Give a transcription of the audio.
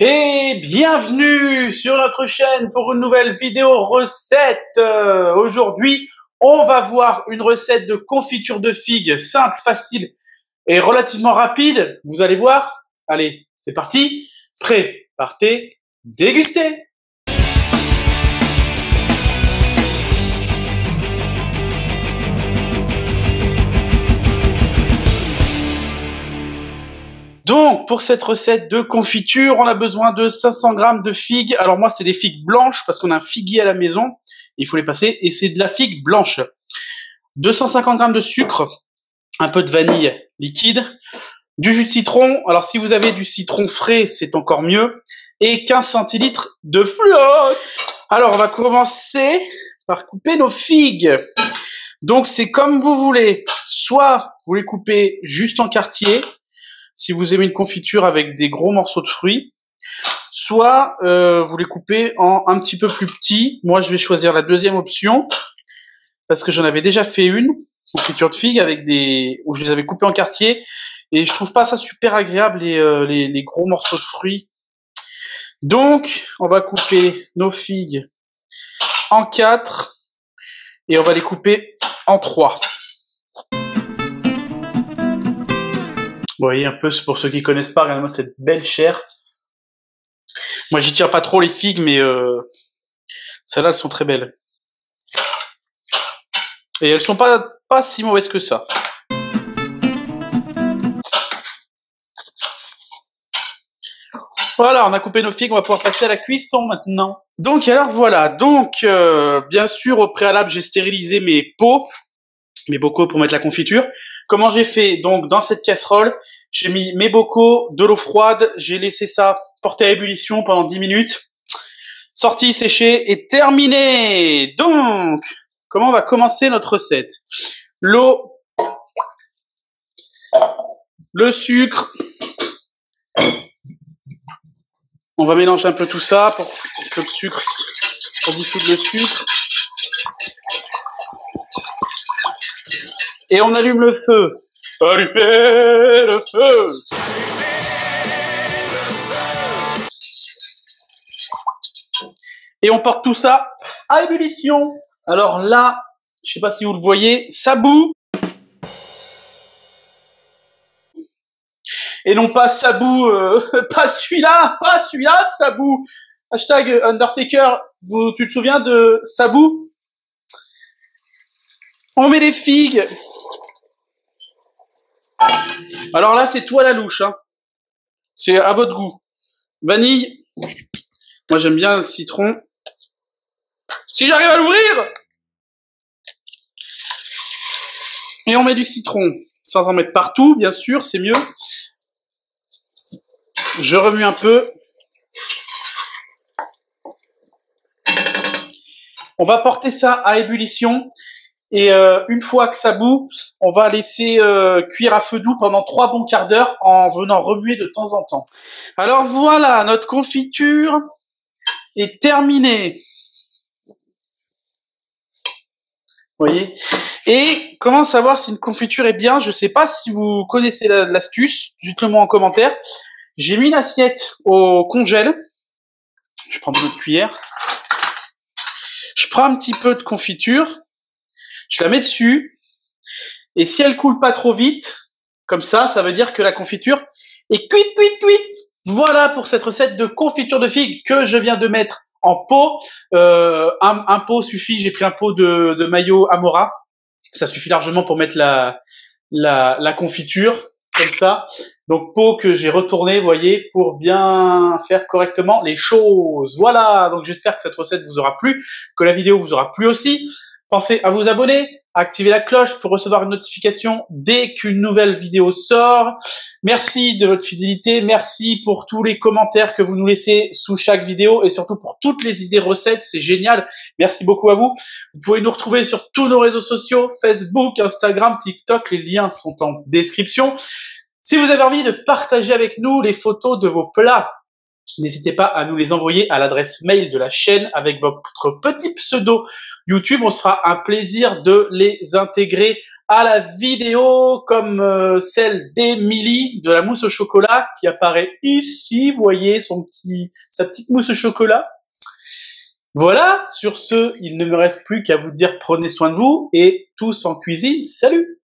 Et bienvenue sur notre chaîne pour une nouvelle vidéo recette. Euh, Aujourd'hui, on va voir une recette de confiture de figues simple, facile et relativement rapide. Vous allez voir. Allez, c'est parti. Prêt, partez, dégustez. Donc, pour cette recette de confiture, on a besoin de 500 grammes de figues. Alors moi, c'est des figues blanches parce qu'on a un figuier à la maison. Il faut les passer et c'est de la figue blanche. 250 grammes de sucre, un peu de vanille liquide, du jus de citron. Alors si vous avez du citron frais, c'est encore mieux. Et 15 centilitres de flotte. Alors, on va commencer par couper nos figues. Donc, c'est comme vous voulez. Soit vous les coupez juste en quartier, si vous aimez une confiture avec des gros morceaux de fruits, soit euh, vous les coupez en un petit peu plus petits. Moi, je vais choisir la deuxième option parce que j'en avais déjà fait une confiture de figues avec des où je les avais coupés en quartier et je trouve pas ça super agréable euh, les, les gros morceaux de fruits. Donc, on va couper nos figues en quatre et on va les couper en trois. Vous voyez un peu, pour ceux qui connaissent pas, regardez-moi cette belle chair. Moi, j'y tire pas trop les figues, mais euh, celles-là, elles sont très belles. Et elles sont pas, si mauvaises que ça. Voilà, on a coupé nos figues, on va pouvoir passer à la cuisson maintenant. Donc alors voilà, donc euh, bien sûr au préalable j'ai stérilisé mes pots, mes bocaux pour mettre la confiture. Comment j'ai fait Donc dans cette casserole, j'ai mis mes bocaux, de l'eau froide, j'ai laissé ça porter à ébullition pendant 10 minutes. Sorti, séché et terminé. Donc, comment on va commencer notre recette? L'eau, le sucre. On va mélanger un peu tout ça pour que le sucre, pour dissoudre le sucre. Et on allume le feu. Allumez le feu Et on porte tout ça à ébullition. Alors là, je sais pas si vous le voyez, ça boue. Et non pas Sabou, euh, pas celui-là, pas celui-là, Sabou. Hashtag Undertaker, vous, tu te souviens de Sabou On met les figues. Alors là, c'est toi la louche. Hein. C'est à votre goût. Vanille. Moi, j'aime bien le citron. Si j'arrive à l'ouvrir Et on met du citron. Sans en mettre partout, bien sûr, c'est mieux. Je remue un peu. On va porter ça à ébullition. Et euh, une fois que ça bout, on va laisser euh, cuire à feu doux pendant trois bons quarts d'heure en venant remuer de temps en temps. Alors voilà, notre confiture est terminée. Vous voyez? Et comment savoir si une confiture est bien? Je ne sais pas si vous connaissez l'astuce. Dites-le moi en commentaire. J'ai mis l'assiette au congèle. Je prends une autre cuillère. Je prends un petit peu de confiture je la mets dessus, et si elle coule pas trop vite, comme ça, ça veut dire que la confiture est cuite, cuite, cuite. Voilà pour cette recette de confiture de figues que je viens de mettre en pot. Euh, un, pot suffit, j'ai pris un pot de, de maillot Amora. Ça suffit largement pour mettre la, la, la confiture, comme ça. Donc pot que j'ai retourné, voyez, pour bien faire correctement les choses. Voilà, donc j'espère que cette recette vous aura plu, que la vidéo vous aura plu aussi. Pensez à vous abonner, à activer la cloche pour recevoir une notification dès qu'une nouvelle vidéo sort. Merci de votre fidélité, merci pour tous les commentaires que vous nous laissez sous chaque vidéo et surtout pour toutes les idées recettes, c'est génial. Merci beaucoup à vous. Vous pouvez nous retrouver sur tous nos réseaux sociaux, Facebook, Instagram, TikTok, les liens sont en description. Si vous avez envie de partager avec nous les photos de vos plats N'hésitez pas à nous les envoyer à l'adresse mail de la chaîne avec votre petit pseudo YouTube. On se fera un plaisir de les intégrer à la vidéo comme euh, celle d'Emily de la mousse au chocolat qui apparaît ici. Vous voyez son petit, sa petite mousse au chocolat. Voilà, sur ce, il ne me reste plus qu'à vous dire prenez soin de vous et tous en cuisine, salut